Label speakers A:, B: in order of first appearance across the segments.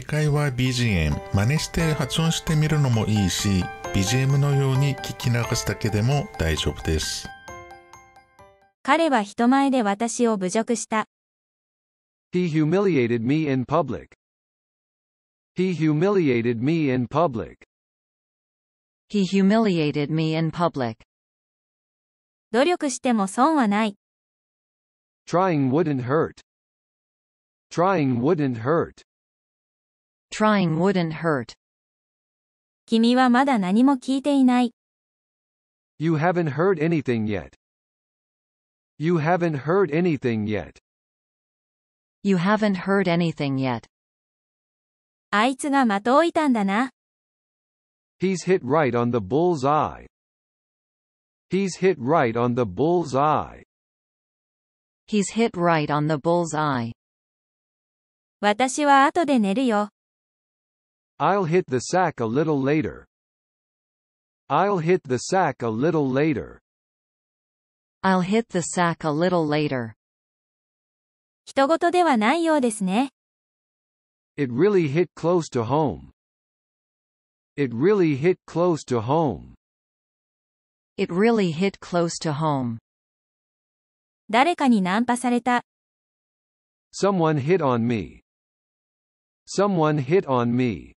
A: 正解は BGM 真似して発音してみるのもいいし BGM のように聞き流すだけでも大丈夫です
B: 彼は人前で私を侮辱した。
C: He humiliated me in public. He humiliated me in public.
D: He humiliated me in public.
B: 努力しても損はない。
C: Trying wouldn't hurt. Trying wouldn't hurt.
D: Trying wouldn't hurt.
B: 君はまだ何も聞いていない。
C: You haven't heard anything yet. You haven't heard anything yet.
D: You haven't heard anything yet.
B: あいつが的を射たんだな。
C: He's hit right on the bull's eye. He's hit right on the bull's eye.
D: He's hit right on the bull's eye.
B: 私は後で寝るよ。
C: I'll hit the sack a little later. I'll hit the sack a little later.
D: I'll hit the sack a little later.
B: 人事ではないようですね。
C: It really hit close to home. It really hit close to home.
D: It really hit close to home.
B: 誰かにナンパされた。
C: Someone hit on me. Someone hit on me.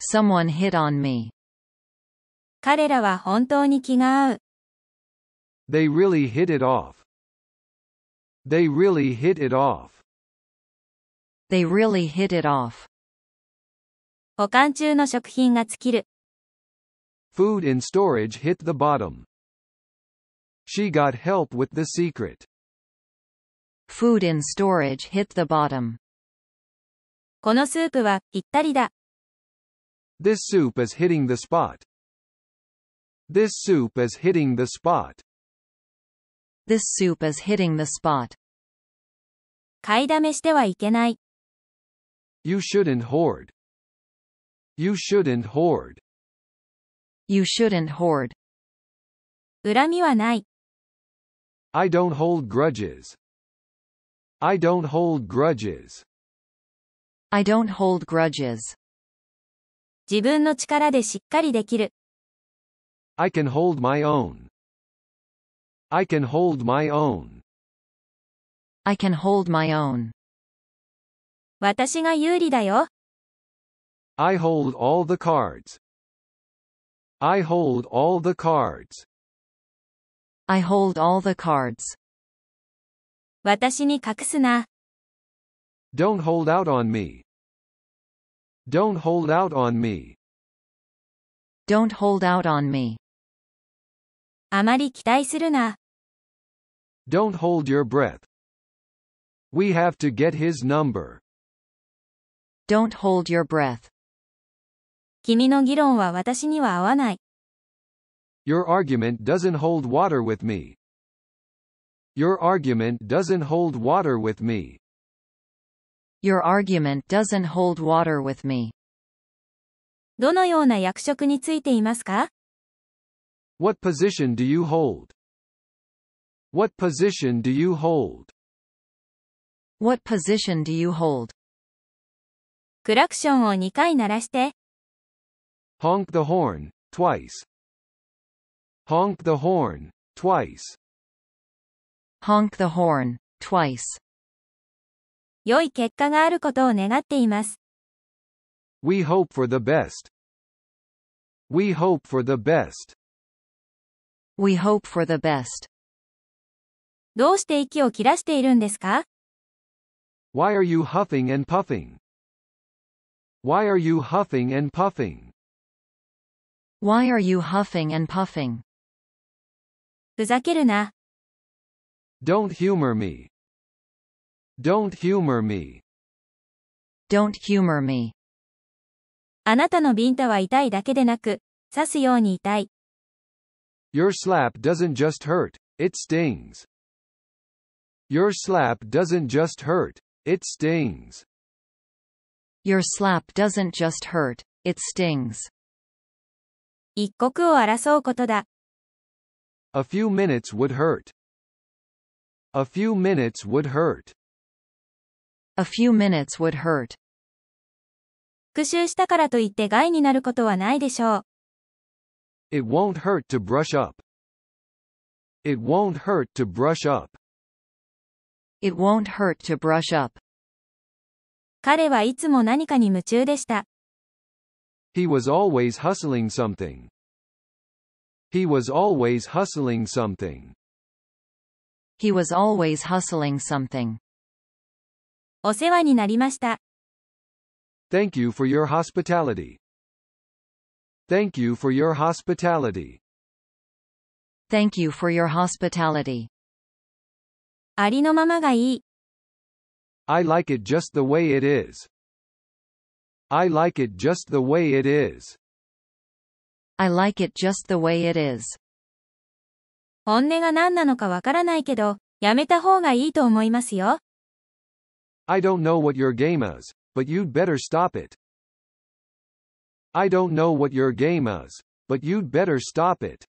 D: Someone hit on me.
B: 彼らは本当に気が合う。
C: They really hit it off. They really hit it off.
D: They really hit it off.
B: 保管中の食品が尽きる。
C: Food in storage hit the bottom. She got help with the secret.
D: Food in storage hit the bottom.
B: このスープはぴったりだ。
C: This soup is hitting the spot. This soup is hitting the spot.
D: This soup is hitting the spot.
B: 買いだめしてはいけない。
C: You shouldn't hoard. You shouldn't hoard.
D: You shouldn't hoard.
B: 恨みはない。
C: I don't hold grudges. I don't hold grudges.
D: I don't hold grudges.
B: 自分の力でしっかりできる。
C: I can hold my own. I can hold my own.
D: I can hold my own.
B: 私が有利だよ。
C: I hold all the cards. I hold all the cards.
D: I hold all the cards.
B: 私に隠すな。
C: Don't hold out on me. Don't hold out on me.
D: Don't hold out on me.
B: あまり期待するな。
C: Don't hold your breath. We have to get his number.
D: Don't hold your breath.
B: 君の議論は私には合わない。
C: Your argument doesn't hold water with me. Your argument doesn't hold water with me.
D: Your argument doesn't hold water with me.
B: どのような役職についていますか
C: What position do you hold? What position do you hold?
D: What position do you hold?
B: クラクションを2回鳴らして。
C: Honk the horn, twice. Honk the horn, twice.
D: Honk the horn, twice.
B: 良い結果があることを願っています。
C: We hope for the best. We hope for the best.
D: We hope for the best.
B: どうして息を切らしているんですか
C: Why are you huffing and puffing? Why are you huffing and puffing?
D: Why are you huffing and puffing?
B: ふざけるな。
C: Don't humor me. Don't humor me.
D: Don't humor me.
B: あなたのビンタは痛いだけでなく、刺すように痛い。
C: Your slap doesn't just hurt, it stings. Your slap doesn't just hurt, it stings.
D: Your slap doesn't just hurt, it stings.
B: 一刻を争うことだ。
C: A few minutes would hurt. A few minutes would hurt.
D: A few minutes would hurt.
B: 復習したからといって害になることはないでしょう。
C: It won't hurt to brush up. It won't hurt to brush up.
D: It won't hurt to brush up.
B: 彼はいつも何かに夢中でした。
C: He was always hustling something. He was always hustling something.
D: He was always hustling something.
B: お世話になりました。
C: Thank you for your hospitality. Thank you for your hospitality.
D: Thank you for your hospitality.
B: ありのままがいい。
C: I like it just the way it is. I like it just the way it is.
D: I like it just the way it is.
B: 本音が何なのかわからないけど、やめた方がいいと思いますよ。
C: I don't know what your game is, but you'd better stop it. I don't know what your game is, but you'd better stop it.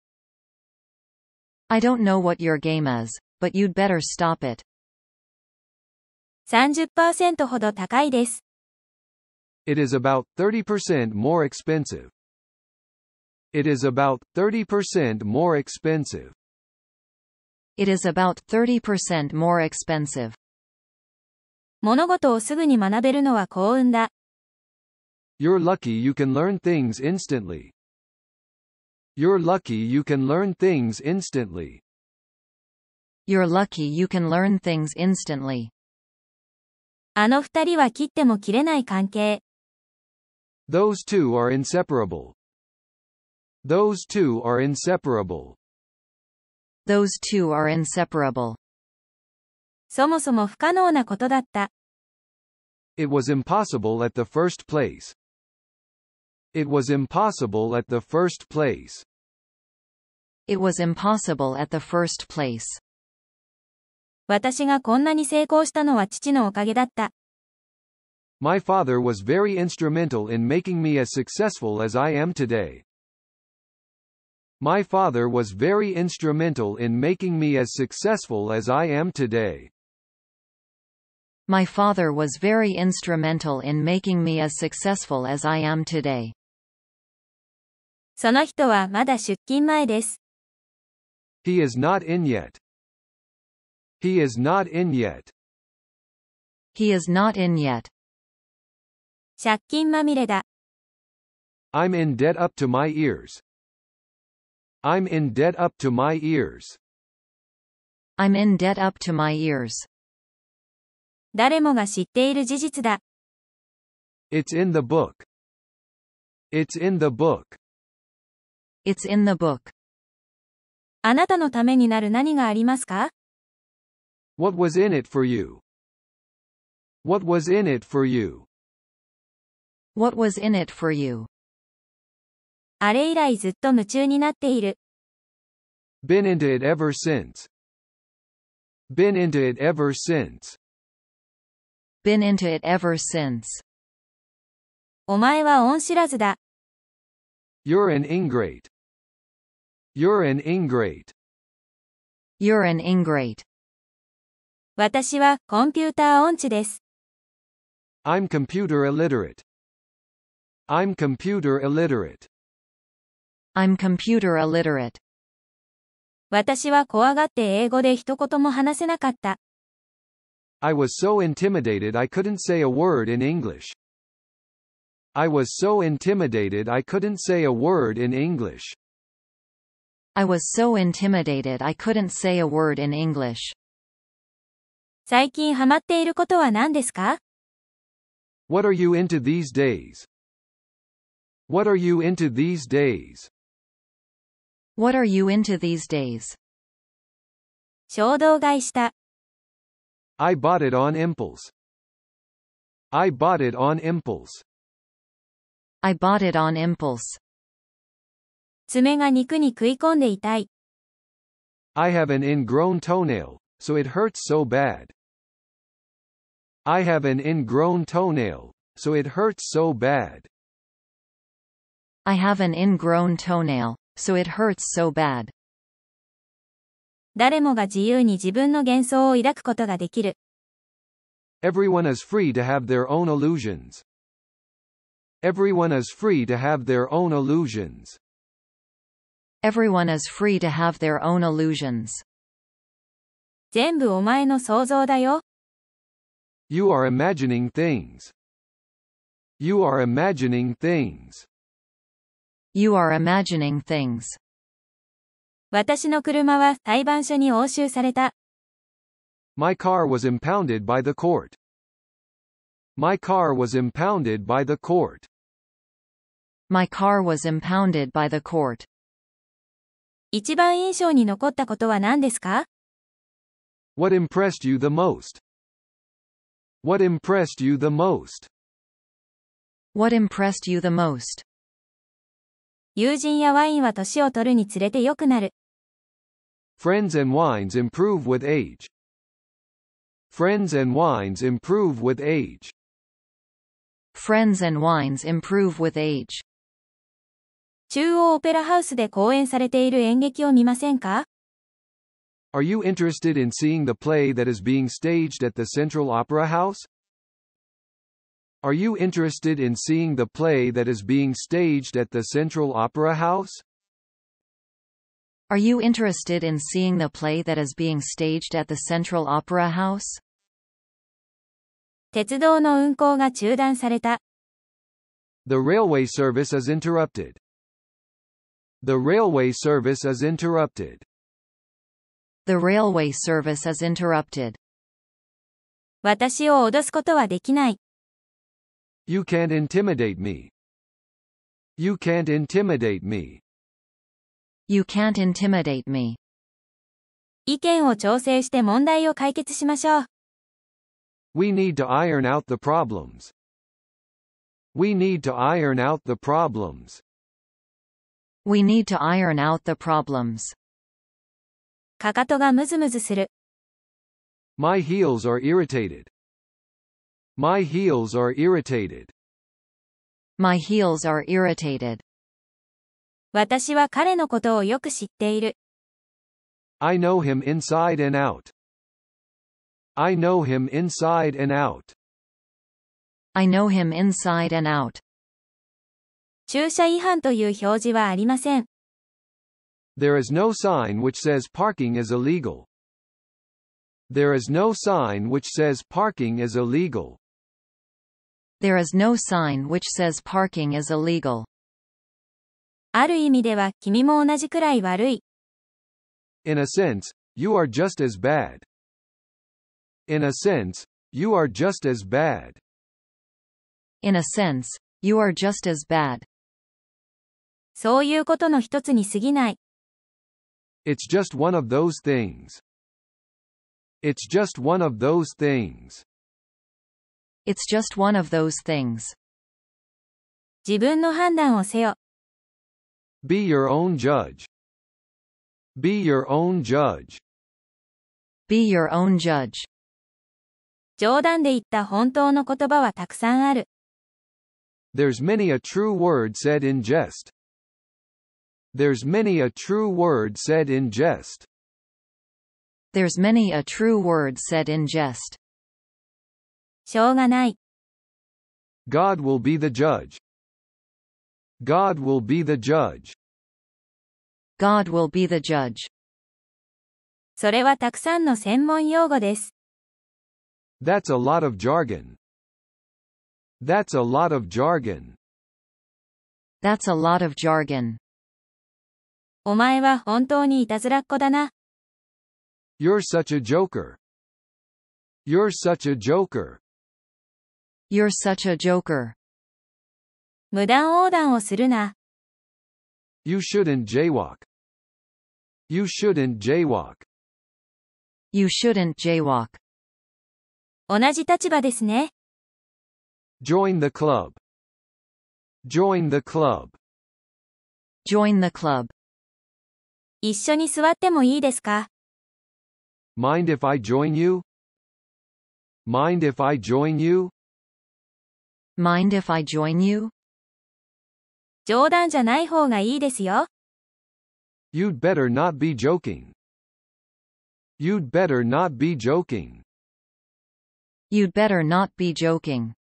D: I don't know what your game is, but you'd better stop it.
B: 30%ほど高いです。
C: It is about 30% more expensive. It is about 30% more expensive.
D: It is about 30% more expensive.
B: 物事をすぐに学べるのは幸運だ。
C: You're lucky you can learn things instantly. You're lucky you can learn things instantly.
D: You're lucky you can learn things instantly.
B: あの二人は切っても切れない関係。
C: Those two are inseparable. Those two are inseparable.
D: Those two are inseparable.
B: そもそも不可能なことだった。
C: It was impossible at the first place. It was impossible at the first place.
D: It was impossible at the first place.
B: 私がこんなに成功したのは父のおかげだった。
C: My father was very instrumental in making me as successful as I am today. My father was very instrumental in making me as successful as I am today.
D: My father was very instrumental in making me as successful as I am today.
B: その人はまだ出勤前です。
C: He is not in yet. He is not in yet.
D: He is not in yet.
B: 借金まみれだ。
C: I'm in debt up to my ears. I'm in debt up to my ears.
D: I'm in debt up to my ears.
B: 誰もが知っている事実だ。
C: It's in the book. It's in the book.
D: It's in the book.
B: あなたのためになる何がありますか
C: What was in it for you? What was in it for you?
D: What was in it for you?
B: あれ以来ずっと夢中になっている。
C: Been into it ever since. Been into it ever since.
D: Been into it ever since.
B: お前は恩知らずだ。
C: You're an ingrate. You're an ingrate.
D: You're an ingrate.
B: 私はコンピューター音痴です。
C: I'm computer illiterate. I'm computer illiterate.
D: I'm computer illiterate.
B: 私は怖がって英語で一言も話せなかった。
C: I was so intimidated I couldn't say a word in English. I was so intimidated I couldn't say a word in English.
D: I was so intimidated I couldn't say a word in English.
B: 最近ハマっていることは何ですか
C: What are you into these days? What are you into these days?
D: What are you into these days?
B: 衝動買いした。
C: I bought it on impulse. I bought it on impulse.
D: I bought it on impulse.
B: 爪が肉に食い込んで痛い。
C: I have an ingrown toenail, so it hurts so bad. I have an ingrown toenail, so it hurts so bad.
D: I have an ingrown toenail, so it hurts so bad.
B: 誰もが自由に自分の幻想を抱くことができる。
C: Everyone is free to have their own illusions. Everyone is free to have their own illusions.
D: Everyone is free to have their own illusions.
B: 全部お前の想像だよ。
C: You are imagining things. You are imagining things.
D: You are imagining things.
B: 私の車は裁判所に押収された。
C: My car was impounded by the court. My car was impounded by the court.
D: My car was impounded by the court.
B: 一番印象に残ったことは何ですか
C: What impressed you the most? What impressed you the most?
D: What impressed you the most?
B: 友人やワインは年を取るにつれて良くなる。
C: Friends and wines improve with age. Friends and wines improve with age.
D: Friends and wines improve with age.
B: 中央オペラハウスで公演されている演劇を見ませんか
C: Are you interested in seeing the play that is being staged at the Central Opera House? Are you interested in seeing the play that is being staged at the Central Opera House?
D: Are you interested in seeing the play that is being staged at the Central Opera House?
B: 鉄道の運行が中断された。
C: The railway service is interrupted. The railway service is interrupted.
D: The railway service is interrupted.
B: 私を脅すことはできない。
C: You can't intimidate me. You can't intimidate me.
D: You can't intimidate me.
B: 意見を調整して問題を解決しましょう。
C: We need to iron out the problems. We need to iron out the problems.
D: We need to iron out the problems.
B: かかとがムズムズする。
C: My heels are irritated. My heels are irritated.
D: My heels are irritated.
B: 私は彼のことをよく知っている。
C: I know him inside and out. I know him inside and out.
D: I know him inside and out.
B: 駐車違反という表示はありません。
C: There is no sign which says parking is illegal. There is no sign which says parking is illegal.
D: There is no sign which says parking is illegal.
B: ある意味では君も同じくらい悪い。
C: In a sense, you are just as bad. In a sense, you are just as bad.
D: In a sense, you are just as bad.
B: そういうことの一つに過ぎない。
C: It's just one of those things. It's just one of those things.
D: It's just one of those things.
B: 自分の判断をせよ。
C: Be your own judge. Be your own judge.
D: Be your own judge.
B: 冗談で言った本当の言葉はたくさんある。
C: There's many a true word said in jest. There's many a true word said in jest.
D: There's many a true word said in jest.
B: しょうがない。
C: God will be the judge. God will be the judge.
D: God will be the judge.
B: それはたくさんの専門用語です。
C: That's a lot of jargon. That's a lot of jargon.
D: That's a lot of jargon.
B: お前は本当にいたずらっ子だな。
C: You're such a joker. You're such a joker.
D: You're such a joker.
B: 無断横断をするな。
C: You shouldn't jaywalk. You shouldn't jaywalk.
D: You shouldn't jaywalk.
B: 同じ立場ですね。
C: Join the club. Join the club.
D: Join the club.
B: 一緒に座ってもいいですか
C: Mind if I join you? Mind if I join you?
D: Mind if I join you?
B: 冗談じゃない方がいいですよ。
C: You'd better not be joking. You'd better not be joking.
D: You'd better not be joking.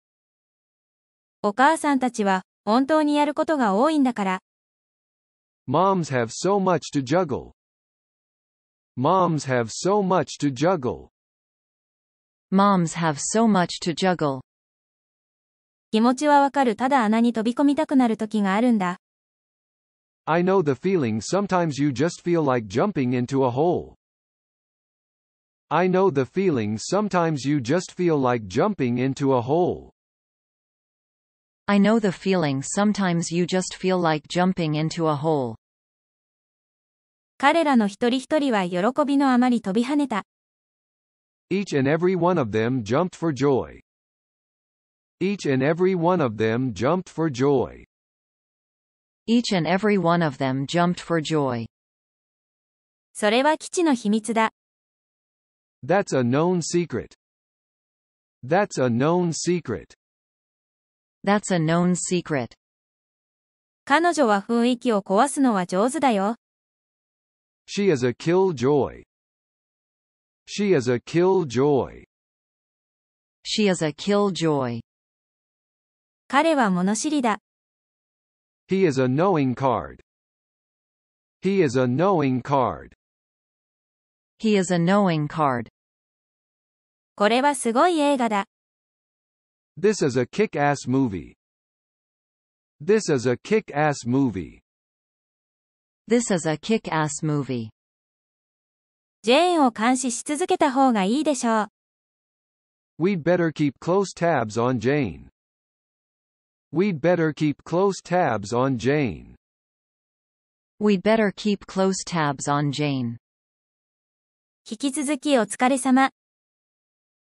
B: お母さんたちは本当にやることが多いんだから。
C: Moms have so much to juggle. Moms have so much to juggle.
D: Moms have so much to juggle.
B: 気持ちはわかるただ穴に飛び込みたくなる時があるんだ。
C: I know the feeling sometimes you just feel like jumping into a hole. I know the feeling sometimes you just feel like jumping into a hole.
D: I know the feeling sometimes you just feel like jumping into a hole.
B: 彼らの一人一人は喜びのあまり飛び跳ねた。
C: Each and every one of them jumped for joy. Each and every one of them jumped for joy.
D: Each and every one of them jumped for joy.
B: それは基地の秘密だ。
C: That's a known secret. That's a known secret.
D: That's a known secret.
B: 彼女は雰囲気を壊すのは上手だよ。
C: She is a killjoy. She is a killjoy.
D: She is a killjoy.
B: 彼は物知りだ。
C: He is a knowing card. He is a knowing card.
D: He is a knowing card.
B: これはすごい映画だ。
C: This is a kick-ass movie. This is a kick-ass movie.
D: This is a kick-ass movie.
B: ジェーンを監視し続けた方がいいでしょう。
C: We'd better keep close tabs on Jane. We'd better keep close tabs on Jane.
D: We'd better keep close tabs on Jane.
B: 引き続きお疲れ様。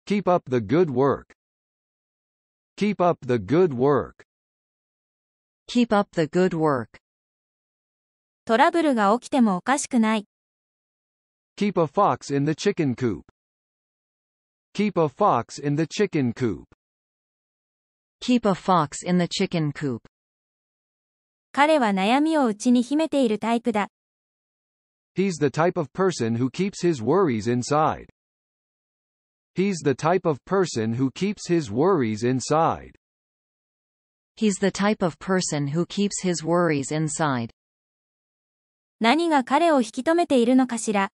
C: Keep up the good work. Keep up the good work.
D: Keep up the good work.
B: トラブルが起きてもおかしくない。
C: Keep a fox in the chicken coop. Keep a fox in the chicken coop.
D: Keep a fox in the chicken coop.
B: 彼は悩みを内に秘めているタイプだ。
C: He's the type of person who keeps his worries inside. He's the type of person who keeps his worries inside.
D: He's the type of person who keeps his worries inside.
B: 何が彼を引き止めているのかしら。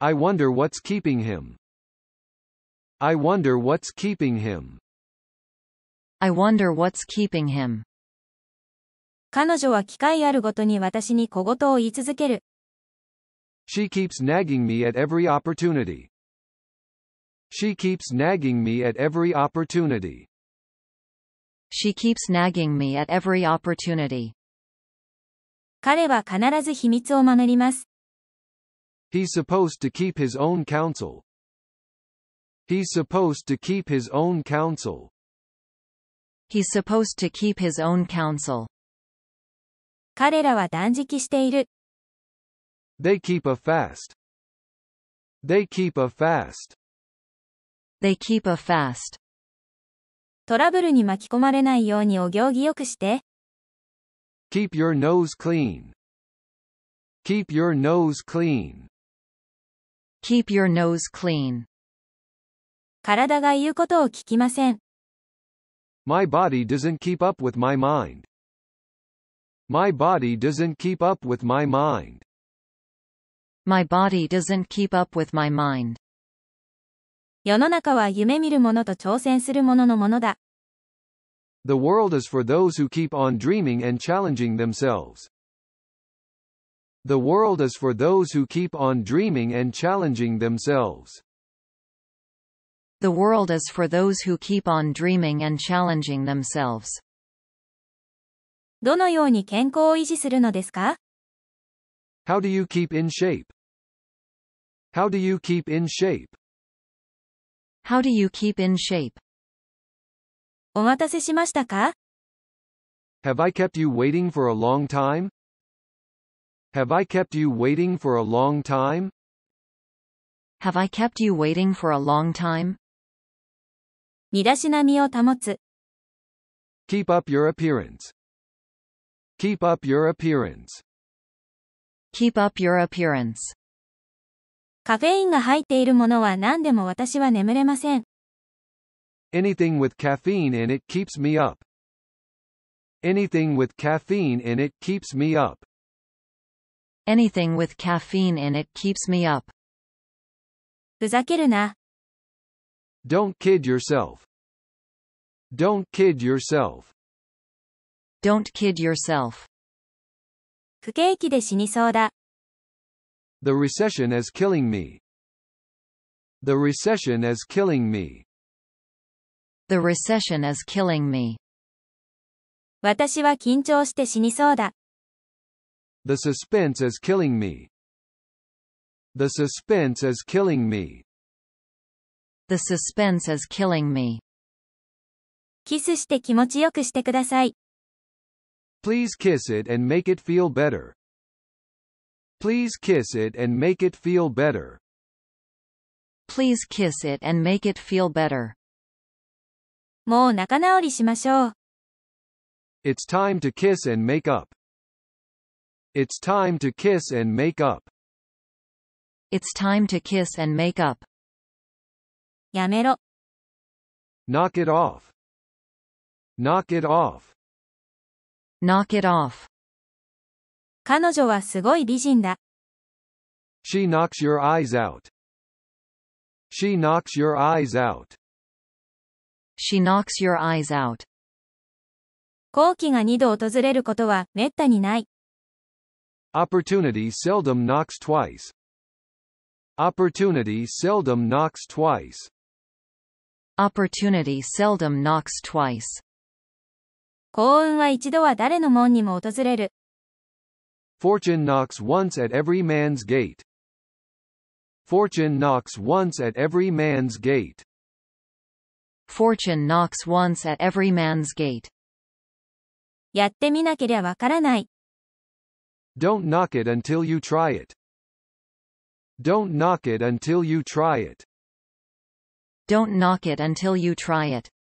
C: I wonder what's keeping him. I wonder what's keeping him.
D: I wonder what's keeping him.
B: 彼女は機会あるごとに私に小言を言い続ける。
C: She keeps nagging me at every opportunity. She keeps nagging me at every opportunity.
D: She keeps nagging me at every opportunity.
B: 彼は必ず秘密を守ります。
C: He's supposed to keep his own counsel. He's supposed to keep his own counsel.
D: He's supposed to keep his own counsel.
B: 彼らは断食している。
C: They keep a fast. They keep a fast.
D: They keep a fast.
B: トラブルに巻き込まれないようにお行儀よくして。
C: Keep your nose clean. Keep your nose clean.
D: Keep your nose clean.
B: 体が言うことを聞きません。
C: My body doesn't keep up with my mind. My body doesn't keep up with my mind.
D: My body doesn't keep up with my mind.
B: 世の中は夢見る者と挑戦する者のものだ。
C: The world is for those who keep on dreaming and challenging themselves. The world is for those who keep on dreaming and challenging themselves.
D: The world is for those who keep on dreaming and challenging themselves.
B: どのように健康を維持するのですか
C: How do you keep in shape? How do you keep in shape?
D: How do you keep in shape?
B: お待たせしましたか
C: Have I kept you waiting for a long time? Have I kept you waiting for a long time?
D: Have I kept you waiting for a long time?
B: 身だしなみを保つ。
C: Keep up your appearance. Keep up your appearance.
D: Keep up your appearance.
B: カフェインが入っているものは何でも私は眠れません。
C: Anything with caffeine in it keeps me up. Anything with caffeine in it keeps me up.
D: Anything with caffeine in it keeps me up.
B: ふざけるな。
C: Don't kid yourself. Don't kid yourself.
D: Don't kid yourself.
B: 不景気で死にそうだ。
C: The recession is killing me. The recession is killing me.
D: The recession is killing me.
B: 私は緊張して死にそうだ。
C: The suspense is killing me. The suspense is killing me.
D: The suspense is killing me.
B: キスして気持ちよくしてください。
C: Please kiss it and make it feel better. Please kiss it and make it feel better.
D: Please kiss it and make it feel better.
B: もう仲直りしましょう。
C: It's time to kiss and make up. It's time to kiss and make up.
D: It's time to kiss and make up.
B: やめろ。
C: Knock it off. Knock it off.
D: Knock it off.
B: 彼女はすごい美人だ。
C: She knocks your eyes out. She knocks your eyes out.
D: She knocks your eyes out.
B: 好機が二度訪れることは滅多にない。
C: Opportunity seldom knocks twice. Opportunity seldom knocks twice.
D: Opportunity seldom knocks twice.
B: 幸運は一度は誰の門にも訪れる。
C: Fortune knocks once at every man's gate. Fortune knocks once at every man's gate.
D: Fortune knocks once at every man's gate.
B: やってみなけりゃわからない。
C: Don't knock it until you try it. Don't knock it until you try it.
D: Don't knock it until you try it.